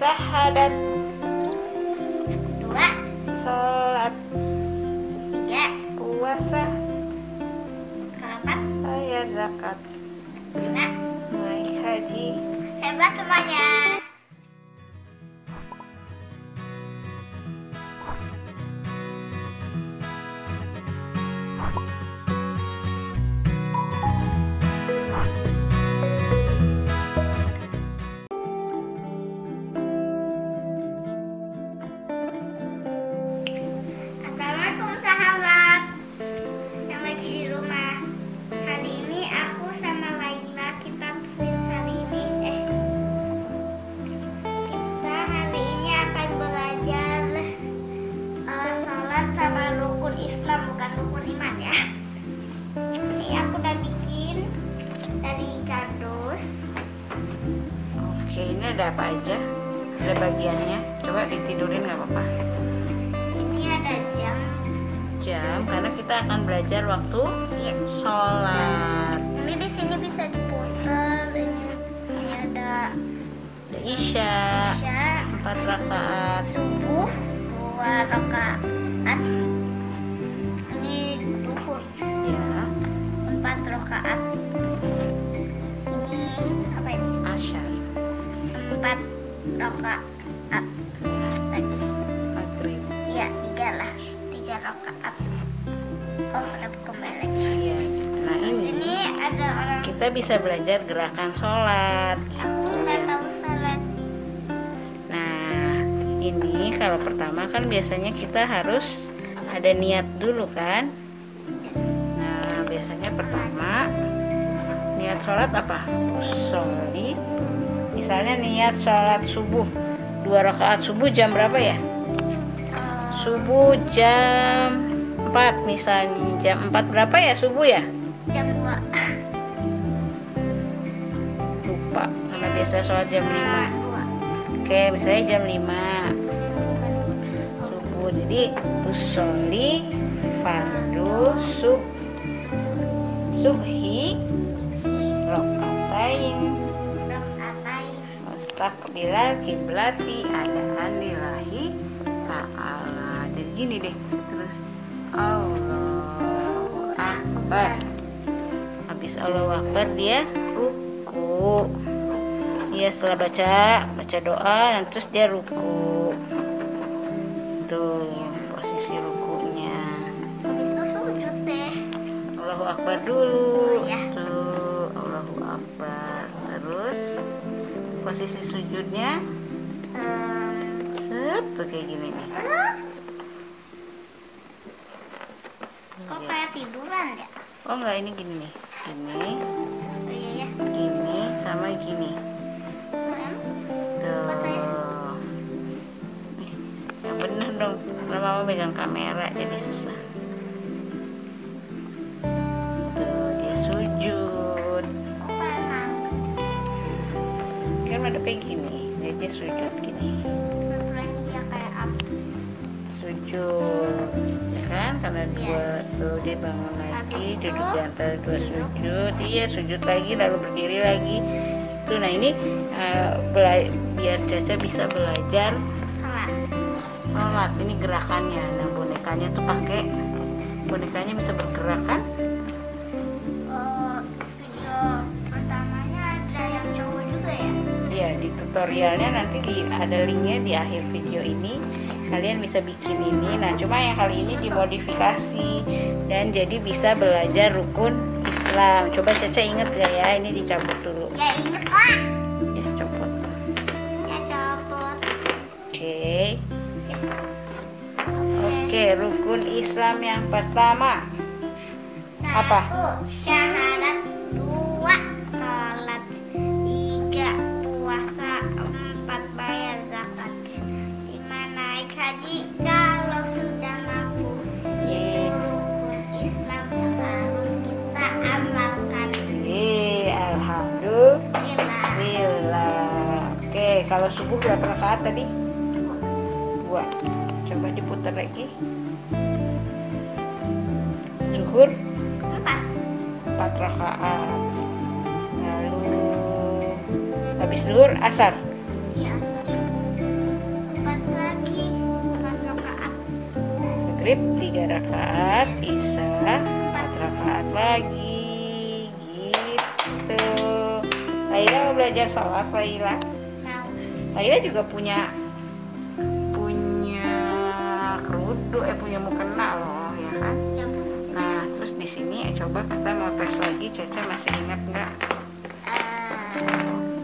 Syahadat dua. Sholat. Tiga Puasa. Keempat Bayar zakat. Lima. Naik haji. Hebat semuanya ada apa aja Ada bagiannya Coba ditidurin nggak apa-apa Ini ada jam. Jam Karena kita akan belajar waktu Iya. Sholat Ini di sini bisa diputar. Ini, ini ada Isya Isya. Empat rakaat subuh dua rakaat empat rakaat lagi Maghrib ya tiga lah. Tiga rakaat oh dapat kembali. Lagi Iya. Nah ini. sini ada orang. Kita bisa belajar gerakan sholat. Aku nggak tahu salat Nah, ini kalau pertama kan biasanya kita harus ada niat dulu kan? Nah, biasanya pertama niat sholat apa? Soli. Misalnya niat sholat subuh dua rakaat subuh jam berapa ya? Subuh jam 4 misalnya jam 4 berapa ya subuh ya? jam dua Lupa karena biasa sholat jam 5 dua Oke, misalnya jam 5 subuh. Jadi usoli fardu sub subhi rokaatain rakaat mustaqbilal kiblati adaan lillahi ta'ala. Jadi gini deh, terus Allahu Akbar. Habis Allahu Akbar dia ruku. Iya setelah baca baca doa dan terus dia ruku. Tuh posisi rukunya. habis itu sujud deh Allahu Akbar dulu. Oh, ya. Tuh Allahu Akbar. Posisi sujudnya Em, set tuh kayak gini nih. kok Iya. kayak tiduran ya Oh enggak ini gini nih. Gini, oh iya ya gini sama gini. Tuh. yang bener dong. Karena mama pegang kamera jadi susah. Madepnya gini. Jadi sujud gini. Sujud. Kan? Karena Iya. dua tuh dia bangun lagi, itu, duduk di antara dua sujud. Iya sujud lagi lalu berdiri lagi. Tuh nah ini bela- biar Caca bisa belajar sholat ini gerakannya nah bonekanya tuh pakai bonekanya bisa bergerak kan tutorialnya nanti di, ada linknya di akhir video ini. Kalian bisa bikin ini. Nah cuma yang kali ini dimodifikasi dan jadi bisa belajar rukun Islam. Coba Caca inget gak ya? Ini dicabut dulu. Ya inget lah ya copot. Ya copot. Oke. Oke rukun Islam yang pertama. Apa? Syahadat kalau subuh berapa rakaat tadi? Dua. Coba diputar lagi. Zuhur? Empat. Rakaat. Lalu habis zuhur asar? Iya asar. Empat lagi. Empat rakaat. Tiga rakaat. Bisa empat rakaat lagi. Gitu. Laila mau belajar sholat Laila? Laila juga punya punya kerudung eh punya mukena loh ya kan? Panas nah terus di sini ya coba kita mau tes lagi Caca masih ingat nggak?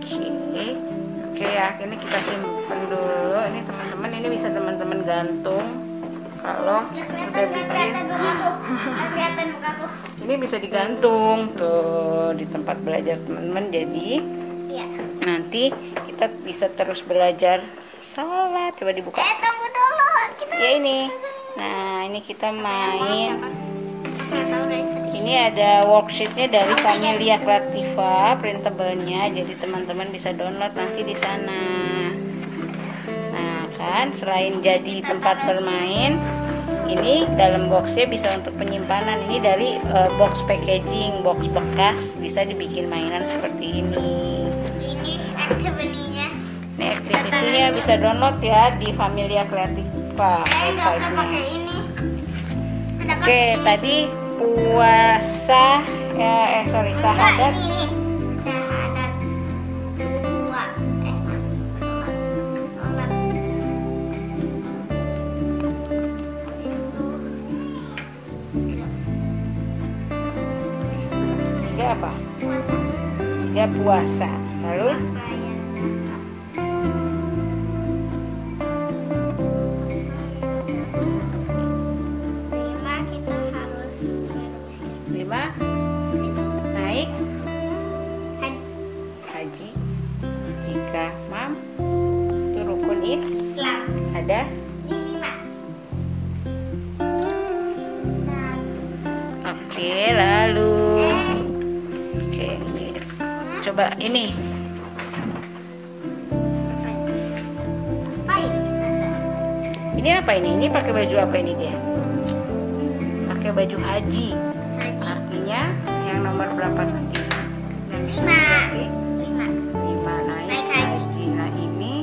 Eh, Oke, oke ya, ini kita simpen dulu. Ini teman-teman, ini bisa teman-teman gantung. Kalau nggak udah bikin, mukaku ini bisa digantung tuh di tempat belajar teman-teman. Jadi iya. nanti kita bisa terus belajar sholat. Coba dibuka. eh tunggu dulu kita Ya ini. Nah, ini kita main. Ini ada worksheetnya dari Familia Creativa, printable-nya, jadi teman-teman bisa download nanti di sana. Nah, kan selain jadi tempat bermain, ini dalam boxnya bisa untuk penyimpanan. Ini dari eh, box packaging, box bekas, bisa dibikin mainan seperti ini activity-nya bisa download ya di Familia Creativa eh website-nya. Oke, tadi puasa ya eh sorry sahadat. Eh, apa? puasa. Tiga puasa. Coba ini ini apa ini? Ini pakai baju apa ini dia? Pakai baju haji. Haji. Artinya yang nomor berapa tadi? Yang bisa berarti Lima. lima naik, Naik haji. haji. Nah ini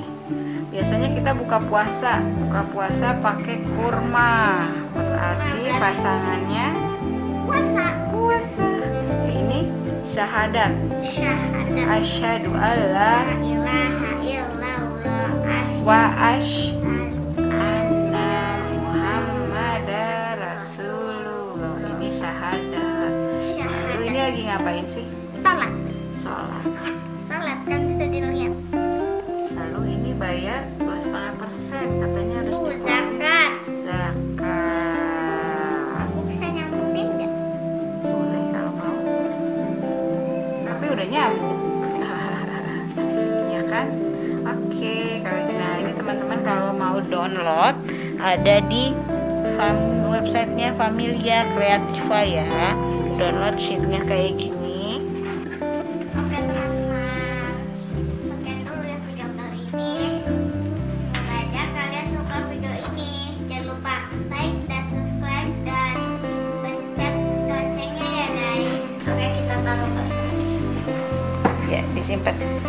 biasanya kita buka puasa, buka puasa pakai kurma. Berarti- pasangannya Puasa. puasa. Ini syahadat. Syahadat. Asyhadu alla La ilaha illallah. wa ash Asyhadu anna Muhammadar Rasulullah. Ini syahadat. Lalu ini lagi ngapain sih? Salat. Sholat. Salat kan bisa dilihat. Lalu ini bayar dua setengah persen. Katanya harus Uh, udah nyambung. ya kan? Oke, kalau nah ini teman-teman kalau mau download ada di fam, websitenya Familia Creativa ya. Download sheetnya kayak gini. Siempre.